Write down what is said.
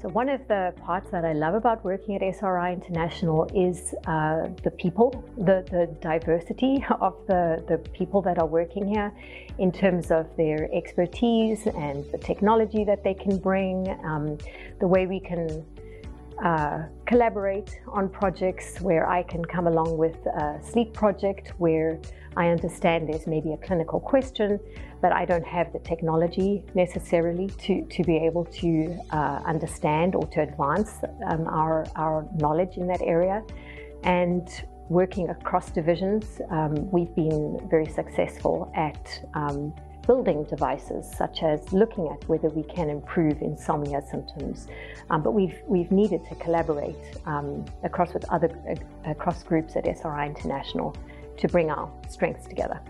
So, one of the parts that I love about working at SRI International is uh, the people, the, the diversity of the, the people that are working here in terms of their expertise and the technology that they can bring, um, the way we can uh, collaborate on projects where I can come along with a sleep project where I understand there's maybe a clinical question, but I don't have the technology necessarily to, to be able to uh, understand or to advance um, our, our knowledge in that area. And working across divisions, um, we've been very successful at um, building devices, such as looking at whether we can improve insomnia symptoms. Um, but we've, we've needed to collaborate um, across with other uh, across groups at SRI International to bring our strengths together.